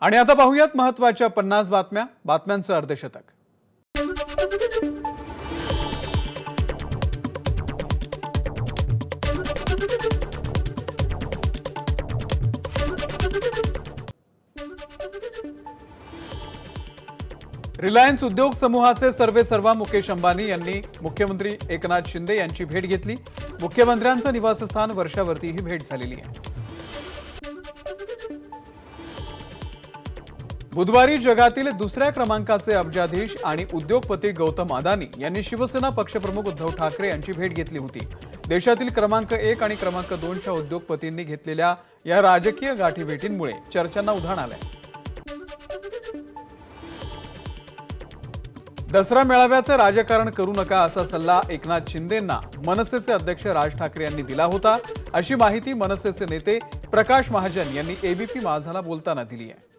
आणि आता पाहूयात महत्त्वाच्या पन्नास बातम्या बातम्यांचं अर्धशतक. रिलायन्स उद्योग समूहाचे सर्वे सर्वा मुकेश अंबानी यांनी मुख्यमंत्री एकनाथ शिंदे यांची भेट घेतली. मुख्यमंत्र्यांचं निवासस्थान वर्षावरती ही भेट झालेली आहे. बुधवारी जगातील दुसऱ्या क्रमांकाचे अब्जाधीश आणि उद्योगपती गौतम अदानी यांनी शिवसेना पक्षप्रमुख उद्धव ठाकरे यांची भेट घेतली होती. देशातील क्रमांक एक आणि क्रमांक दोनच्या उद्योगपतींनी घेतलेल्या या राजकीय गाठीभेटींमुळे चर्चांना उधाण आलंय. दसरा मेळाव्याचं राजकारण करू नका असा सल्ला एकनाथ शिंदेंना मनसेचे अध्यक्ष राज ठाकरे यांनी दिला होता. अशी माहिती मनसेचे नेते प्रकाश महाजन यांनी एबीपी माझाला बोलताना दिली आहे.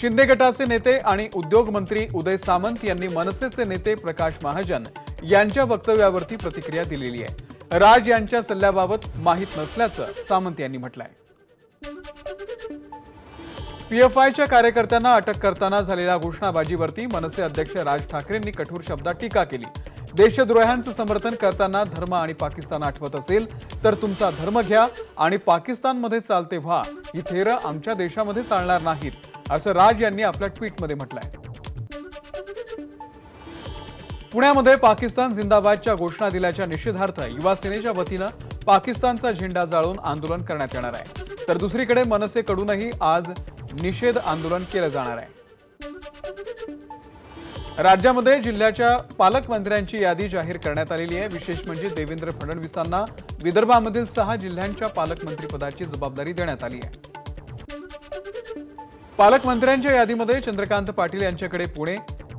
शिंदे गटाचे नेते आणि उद्योग मंत्री उदय सामंत यांनी मनसेचे नेते प्रकाश महाजन यांच्या वक्तव्यावरती प्रतिक्रिया दिलेली आहे. राज यांच्या सल्ल्याबाबत माहीत नसल्याचं सामंत यांनी म्हटलंय. पीएफआयच्या कार्यकर्त्यांना अटक करताना झालेल्या घोषणाबाजीवरती मनसे अध्यक्ष राज ठाकरेंनी कठोर शब्दात टीका केली. देशद्रोह्यांचं समर्थन करताना धर्म आणि पाकिस्तान आठवत असेल तर तुमचा धर्म घ्या आणि पाकिस्तानमध्ये चालते व्हा ही थेरं आमच्या देशामध्ये चालणार नाहीत असं राज यांनी आपल्या ट्विटमध्ये म्हटलंय. पुण्यामध्ये पाकिस्तान जिंदाबादच्या घोषणा दिल्याच्या निषेधार्थ युवा सेनेच्या वतीनं पाकिस्तानचा झेंडा जाळून आंदोलन करण्यात येणार आहे. तर दुसरीकडे मनसेकडूनही आज निषेध आंदोलन केलं जाणार आहे. राज्यामध्ये जिल्ह्याच्या पालकमंत्र्यांची यादी जाहीर करण्यात आलेली आहे. विशेष म्हणजे देवेंद्र फडणवीसांना विदर्भामधील सहा जिल्ह्यांच्या पालकमंत्रीपदाची जबाबदारी देण्यात आली आहे. पालकमंत्र्यांच्या यादीमध्ये चंद्रकांत पाटील यांच्याकडे पुणे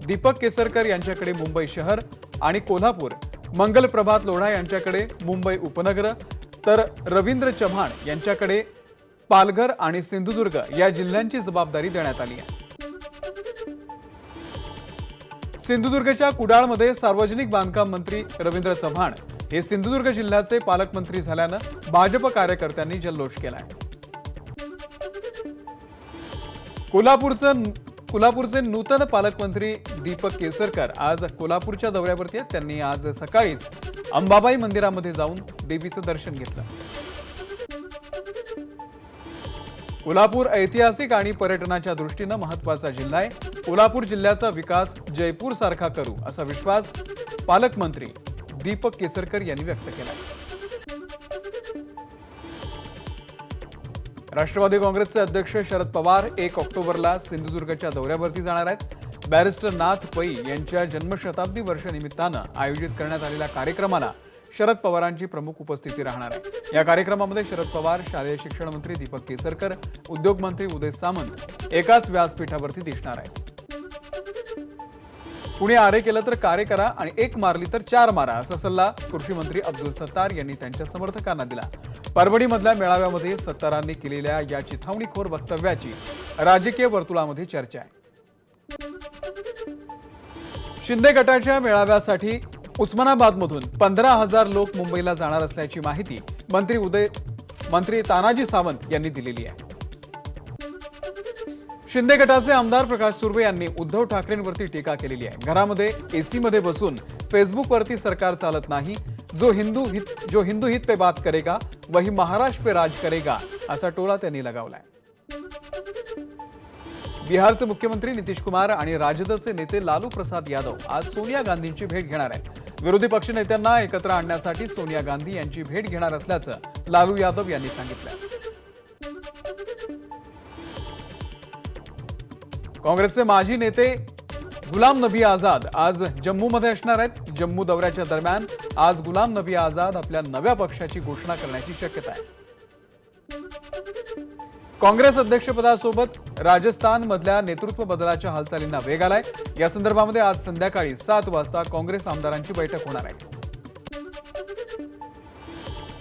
दीपक केसरकर यांच्याकडे मुंबई शहर आणि कोल्हापूर मंगल प्रभात लोढा यांच्याकडे मुंबई उपनगर तर रवींद्र चव्हाण यांच्याकडे पालघर आणि सिंधुदुर्ग या जिल्ह्यांची जबाबदारी देण्यात आली आहे. सिंधुदुर्गच्या कुडाळमध्ये सार्वजनिक बांधकाम मंत्री रवींद्र चव्हाण हे सिंधुदुर्ग जिल्ह्याचे पालकमंत्री झाल्यानं भाजप कार्यकर्त्यांनी जल्लोष केलाय. कोल्हापूरचं कोल्हापूरचे नूतन पालकमंत्री दीपक केसरकर आज कोल्हापूरच्या दौऱ्यावरती आहेत. त्यांनी आज सकाळीच अंबाबाई मंदिरामध्ये जाऊन देवीचं दर्शन घेतलं. कोल्हापूर ऐतिहासिक आणि पर्यटनाच्या दृष्टीनं महत्त्वाचा जिल्हा आहे. कोल्हापूर जिल्ह्याचा विकास जयपूर सारखा करू असा विश्वास पालकमंत्री दीपक केसरकर यांनी व्यक्त केला राष्ट्रवादी काँग्रेसचे अध्यक्ष शरद पवार एक ऑक्टोबरला सिंधुदुर्गच्या दौऱ्यावरती जाणार आहेत. बॅरिस्टर नाथ पै यांच्या जन्मशताब्दी वर्षनिमित्तानं आयोजित करण्यात आलेल्या कार्यक्रमाला शरद पवारांची प्रमुख उपस्थिती राहणार आहे. या कार्यक्रमामध्ये शरद पवार शालेय शिक्षण मंत्री दीपक केसरकर उद्योगमंत्री उदय सामंत एकाच व्यासपीठावरती दिसणार आहेत. कुणी आरे केलं तर कार्य करा आणि एक मारली तर चार मारा असा सल्ला कृषी मंत्री अब्दुल सत्तार यांनी त्यांच्या समर्थकांना दिला. परभणीमधल्या मेळाव्यामध्ये सत्तारांनी केलेल्या या चिथावणीखोर वक्तव्याची राजकीय वर्तुळामध्ये चर्चा आहे. शिंदे गटाच्या मेळाव्यासाठी उस्मानाबादमधून पंधरा हजार लोक मुंबईला जाणार असल्याची माहिती मंत्री उदय मंत्री तानाजी सावंत यांनी दिलेली आहे. शिंदे गटाचे आमदार प्रकाश सुर्वे यांनी उद्धव ठाकरेंवरती टीका केलेली आहे. घरामध्ये एसीमध्ये बसून फेसबुकवरती सरकार चालत नाही. जो हिंदू हित जो हिंदू हित पे बात करेगा वही महाराष्ट्र पे राज करेगा असा टोला त्यांनी लगावलाय. बिहारचे मुख्यमंत्री नितीश कुमार आणि राजदचे नेते लालू प्रसाद यादव आज सोनिया गांधींची भेट घेणार आहेत. विरोधी पक्षनेत्यांना एकत्र आणण्यासाठी सोनिया गांधी यांची भेट घेणार असल्याचं लालू यादव यांनी सांगितलं काँग्रेसचे माजी नेते गुलाम नबी आझाद आज जम्मूमध्ये असणार आहेत. जम्मू दौऱ्याच्या दरम्यान आज गुलाम नबी आझाद आपल्या नव्या पक्षाची घोषणा करण्याची शक्यता आहे. काँग्रेस अध्यक्षपदासोबत राजस्थानमधल्या नेतृत्व बदलाच्या हालचालींना वेग आलाय. या संदर्भामध्ये आज संध्याकाळी सात वाजता काँग्रेस आमदारांची बैठक होणार आहे.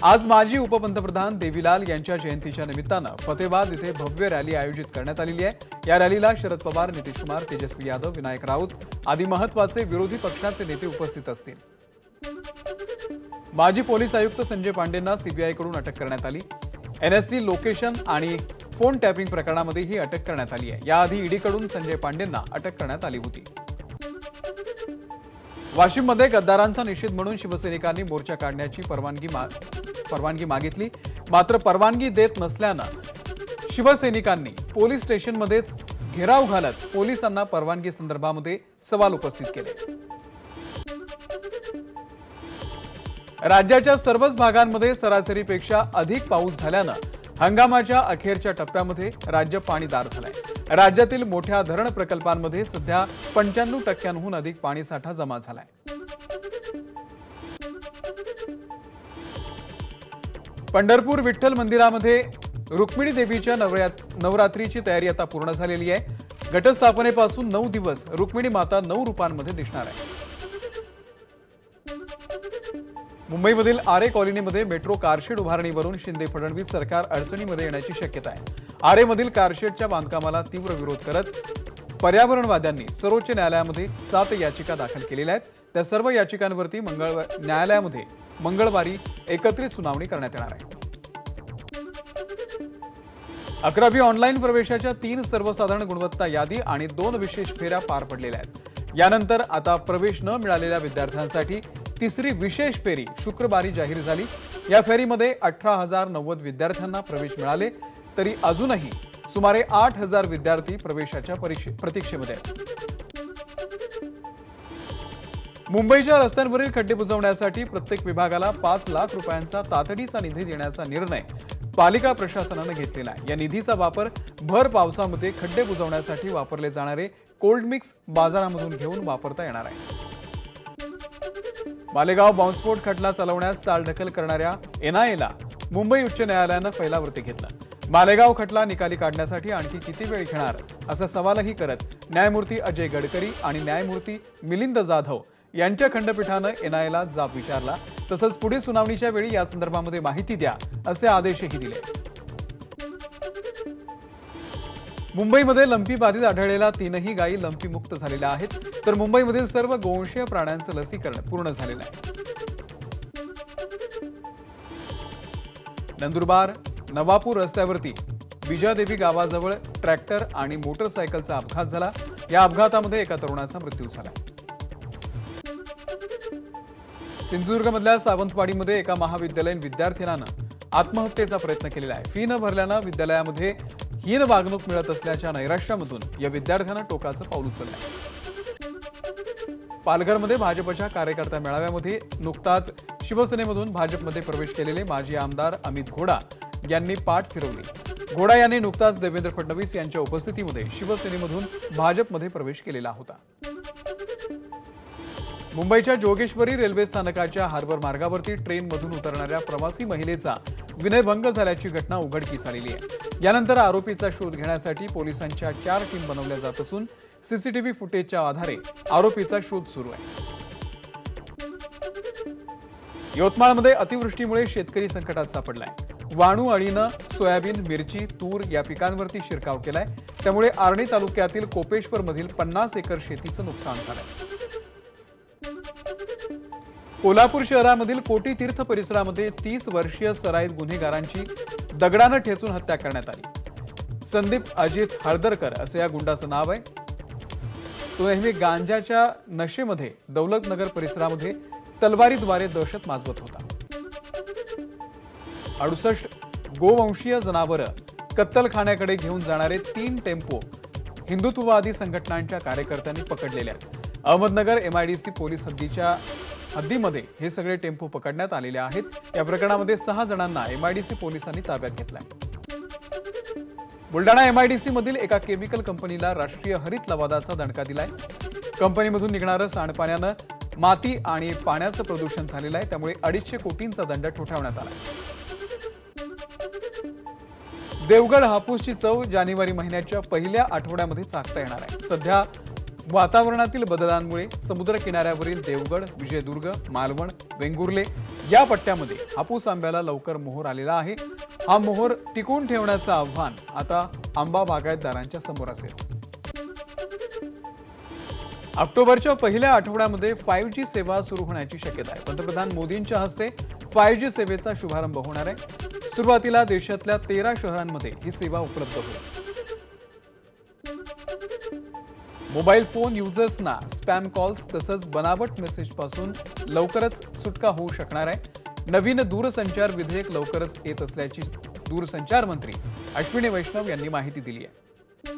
आज माजी उपपंतप्रधान देवीलाल यांच्या जयंतीच्या निमित्तानं फतेबाद इथे भव्य रॅली आयोजित करण्यात आलेली आहे. या रॅलीला शरद पवार नितीश कुमार तेजस्वी यादव विनायक राऊत आदी महत्त्वाचे विरोधी पक्षाचे नेते उपस्थित असतील. माजी पोलीस आयुक्त संजय पांडेंना सीबीआयकडून अटक करण्यात आली. एनएससी लोकेशन आणि फोन टॅपिंग प्रकरणामध्ये ही अटक करण्यात आली आहे. याआधी ईडीकडून संजय पांडेंना अटक करण्यात आली होती. वाशिममध्ये गद्दारांचा निषेध म्हणून शिवसैनिकांनी मोर्चा काढण्याची परवानगी मा- परवानगी मागितली. मात्र परवानगी देत नसल्यानं शिवसैनिकांनी पोलीस स्टेशनमध्येच घेराव घालत पोलिसांना परवानगी संदर्भामध्ये सवाल उपस्थित केले. राज्याच्या सर्वच भागांमध्ये सरासरीपेक्षा अधिक पाऊस झाल्यानं हंगामाच्या अखेरच्या टप्प्यामध्ये राज्य पाणीदार झालंय. राज्यातील मोठ्या धरण प्रकल्पांमध्ये सध्या पंच्याण्णव टक्क्यांहून अधिक पाणीसाठा जमा झालाय. पंढरपूर विठ्ठल मंदिरामध्ये रुक्मिणी देवीच्या नवरात्रीची तयारी आता पूर्ण झालेली आहे. घटस्थापनेपासून नऊ दिवस रुक्मिणी माता नऊ रूपांमध्ये दिसणार आहे. मुंबईमधील आरे कॉलनीमध्ये मेट्रो कारशेड उभारणीवरून शिंदे फडणवीस सरकार अडचणीमध्ये येण्याची शक्यता आहे. आरेमधील कारशेडच्या बांधकामाला तीव्र विरोध करत पर्यावरणवाद्यांनी सर्वोच्च न्यायालयामध्ये सात याचिका दाखल केलेल्या आहेत. त्या सर्व याचिकांवरती मंगळवार न्यायालयामध्ये मंगळवारी एकत्रित सुनावणी करण्यात येणार आहे. अकरावी ऑनलाईन प्रवेशाच्या तीन सर्वसाधारण गुणवत्ता यादी आणि दोन विशेष फेऱ्या पार पडलेल्या आहेत. यानंतर आता प्रवेश न मिळालेल्या विद्यार्थ्यांसाठी तिसरी विशेष फेरी शुक्रवारी जाहीर झाली. या फेरीमध्ये अठरा हजार नव्वद विद्यार्थ्यांना प्रवेश मिळाले तरी अजूनही सुमारे आठ हजार विद्यार्थी प्रवेशाच्या परीक्षे प्रतीक्षेमध्ये आहेत. मुंबईच्या रस्त्यांवरील खड्डे बुजवण्यासाठी प्रत्येक विभागाला पाच लाख रुपयांचा तातडीचा निधी देण्याचा निर्णय पालिका प्रशासनानं घेतलेला आहे. या निधीचा वापर भर पावसामध्ये खड्डे बुजवण्यासाठी वापरले जाणारे कोल्ड मिक्स बाजारामधून घेऊन वापरता येणार आहे. मालेगाव बॉम्बस्फोट खटला चालवण्यात चालढकल करणाऱ्या एनआयएला मुंबई उच्च न्यायालयानं फैलावृत्ती घेतलं. मालेगाव खटला निकाली काढण्यासाठी आणखी किती वेळ घेणार? असा सवालही करत न्यायमूर्ती अजय गडकरी आणि न्यायमूर्ती मिलिंद जाधव यांच्या खंडपीठानं एनआयला जाब विचारला. तसंच पुढील सुनावणीच्या वेळी या संदर्भामध्ये माहिती द्या असे आदेशही दिले. मुंबईमध्ये लंपी बाधित आढळलेल्या तीनही गायी लंपी मुक्त झालेल्या आहेत. तर मुंबईमधील सर्व गोवंशीय प्राण्यांचं लसीकरण पूर्ण झालेलं आहे. नंदुरबार नवापूर रस्त्यावरती विजयादेवी गावाजवळ ट्रॅक्टर आणि मोटरसायकलचा अपघात झाला. या अपघातामध्ये एका तरुणाचा मृत्यू झाला. सिंधुदुर्गमधल्या सावंतवाडीमध्ये एका महाविद्यालयीन विद्यार्थिनानं आत्महत्येचा प्रयत्न केलेला आहे. फी न भरल्यानं विद्यालयामध्ये हीन वागणूक मिळत असल्याच्या नैराश्यामधून या विद्यार्थ्यानं टोकाचं पाऊल उचललं आहे पालघरमध्ये भाजपच्या कार्यकर्ता मेळाव्यामध्ये नुकताच शिवसेनेमधून भाजपमध्ये प्रवेश केलेले माजी आमदार अमित घोडा यांनी पाठ फिरवली. घोडा यांनी नुकताच देवेंद्र फडणवीस यांच्या उपस्थितीमध्ये शिवसेनेमधून भाजपमध्ये प्रवेश केलेला होता. मुंबईच्या जोगेश्वरी रेल्वे स्थानकाच्या हार्बर मार्गावरती ट्रेनमधून उतरणाऱ्या प्रवासी महिलेचा विनयभंग झाल्याची घटना उघडकीस आलेली आहे. यानंतर आरोपीचा शोध घेण्यासाठी पोलिसांच्या चार टीम बनवल्या जात असून सीसीटीव्ही फुटेजच्या आधारे आरोपीचा शोध सुरू आहे. यवतमाळमध्ये अतिवृष्टीमुळे शेतकरी संकटात सापडलाय. वाणू अळीनं सोयाबीन मिरची तूर या पिकांवरती शिरकाव केलाय. त्यामुळे आर्णी तालुक्यातील कोपेश्वर मधील पन्नास एकर शेतीचं नुकसान झालंय. कोल्हापूर शहरामधील कोटी तीर्थ परिसरामध्ये तीस वर्षीय सराईत गुन्हेगारांची दगडानं ठेचून हत्या करण्यात आली. संदीप अजित हळदरकर असं या गुंडाचं नाव आहे. तो नेहमी गांजाच्या नशेमध्ये दौलतनगर परिसरामध्ये तलवारीद्वारे दहशत माजवत होता. अडुसष्ट गोवंशीय जनावरं कत्तलखान्याकडे घेऊन जाणारे तीन टेम्पो हिंदुत्ववादी संघटनांच्या कार्यकर्त्यांनी पकडलेले आहेत. अहमदनगर एमआयडीसी पोलीस हद्दीच्या हद्दीमध्ये हे सगळे टेम्पो पकडण्यात आलेले आहेत. या प्रकरणामध्ये सहा जणांना एमआयडीसी पोलिसांनी ताब्यात घेतलाय. बुलडाणा एमआयडीसी मधील एका केमिकल कंपनीला राष्ट्रीय हरित लवादाचा दणका दिलाय. कंपनीमधून निघणारं सांडपाण्यानं माती आणि पाण्याचं प्रदूषण झालेलं आहे. त्यामुळे अडीचशे कोटींचा दंड ठोठावण्यात आला देवगड हापूसची चव जानेवारी महिन्याच्या पहिल्या आठवड्यामध्ये चाकता येणार आहे. सध्या वातावरणातील बदलांमुळे समुद्र किनाऱ्यावरील देवगड विजयदुर्ग मालवण वेंगुर्ले या पट्ट्यामध्ये हापूस आंब्याला लवकर मोहर आलेला आहे. हा मोहर टिकून ठेवण्याचं आव्हान आता आंबा बागायतदारांच्या समोर असेल. ऑक्टोबरच्या पहिल्या आठवड्यामध्ये फाईव्ह जी सेवा सुरू होण्याची शक्यता आहे. पंतप्रधान मोदींच्या हस्ते फाईव्ह जी सेवेचा शुभारंभ होणार आहे. सुरुवातीला देशातल्या तेरा शहरांमध्ये ही सेवा उपलब्ध होईल. मोबाईल फोन युजर्सना स्पॅम कॉल्स तसंच बनावट मेसेजपासून लवकरच सुटका होऊ शकणार आहे. नवीन दूरसंचार विधेयक लवकरच येत असल्याची दूरसंचार मंत्री अश्विनी वैष्णव यांनी माहिती दिली आहे.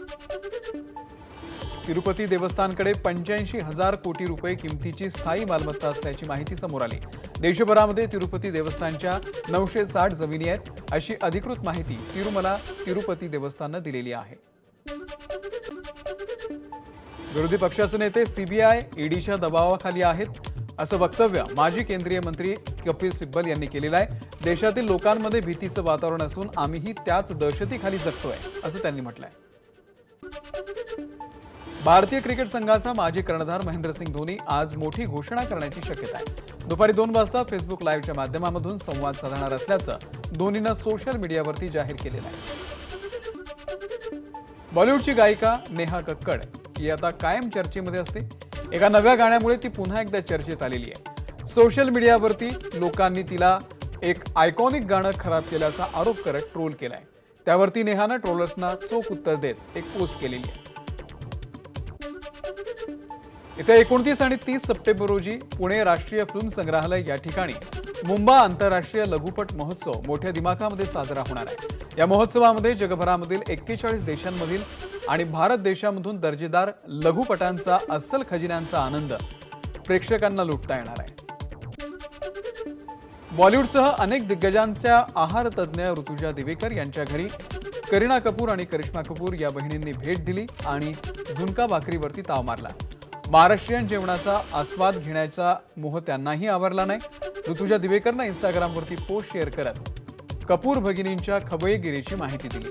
तिरुपती देवस्थानकडे पंच्याऐंशी हजार कोटी रुपये किमतीची स्थायी मालमत्ता असल्याची माहिती समोर आली. देशभरामध्ये तिरुपती देवस्थानच्या नऊशे साठ जमिनी आहेत अशी अधिकृत माहिती तिरुमला तिरुपती देवस्थाननं दिलेली आहे. विरोधी पक्षाचे नेते सीबीआय ईडीच्या दबावाखाली आहेत असं वक्तव्य माजी केंद्रीय मंत्री कपिल सिब्बल यांनी केलेलं आहे. देशातील लोकांमध्ये भीतीचं वातावरण असून आम्हीही त्याच दहशतीखाली जगतोय असं त्यांनी म्हटलंय. भारतीय क्रिकेट संघाचा माजी कर्णधार महेंद्रसिंग धोनी आज मोठी घोषणा करण्याची शक्यता आहे. दुपारी दोन वाजता फेसबुक लाईव्हच्या माध्यमामधून संवाद साधणार असल्याचं धोनीनं सोशल मीडियावरती जाहीर केलेलं आहे. बॉलिवूडची गायिका नेहा कक्कड ही आता कायम चर्चेमध्ये असते. एका नव्या गाण्यामुळे ती पुन्हा एकदा चर्चेत आलेली आहे. सोशल मीडियावरती लोकांनी तिला एक आयकॉनिक गाणं खराब केल्याचा आरोप करत ट्रोल केलाय. त्यावरती नेहानं ट्रोलर्सना चोख उत्तर देत एक पोस्ट केलेली आहे. येत्या एकोणतीस आणि तीस सप्टेंबर रोजी पुणे राष्ट्रीय फिल्म संग्रहालय या ठिकाणी मुंबा आंतरराष्ट्रीय लघुपट महोत्सव मोठ्या दिमाखामध्ये साजरा होणार आहे. या महोत्सवामध्ये जगभरामधील एक्केचाळीस देशांमधील आणि भारत देशामधून दर्जेदार लघुपटांचा अस्सल खजिन्यांचा आनंद प्रेक्षकांना लुटता येणार आहे. बॉलिवूडसह अनेक दिग्गजांच्या आहार तज्ज्ञ ऋतुजा दिवेकर यांच्या घरी करीना कपूर आणि करिश्मा कपूर या बहिणींनी भेट दिली आणि झुणका भाकरीवरती ताव मारला. महाराष्ट्रीयन जेवणाचा आस्वाद घेण्याचा मोह त्यांनाही आवरला नाही. ऋतुजा दिवेकरनं इंस्टाग्रामवरती पोस्ट शेअर करत कपूर भगिनींच्या खबळेगिरीची माहिती दिली.